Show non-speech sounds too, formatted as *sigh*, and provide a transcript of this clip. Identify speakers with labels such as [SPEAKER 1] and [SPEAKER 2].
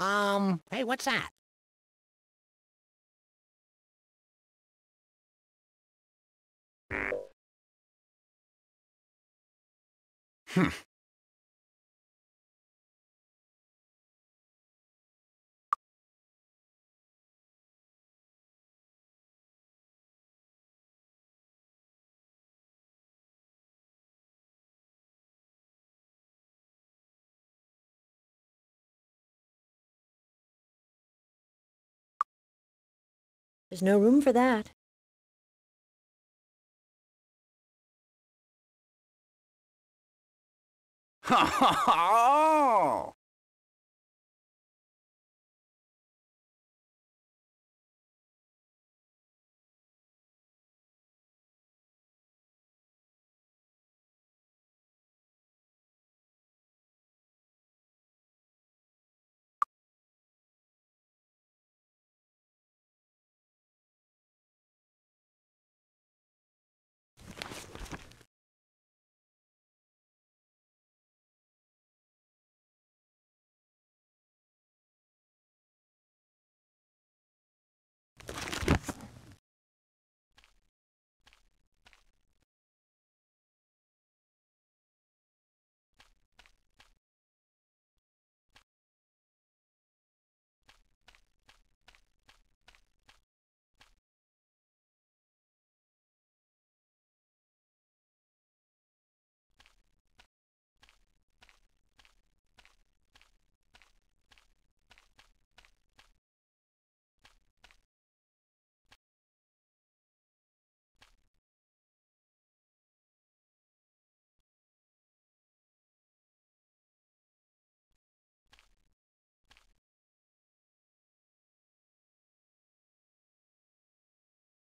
[SPEAKER 1] Um, hey, what's that? Hmm.
[SPEAKER 2] There's no room for that.
[SPEAKER 1] oh! *laughs*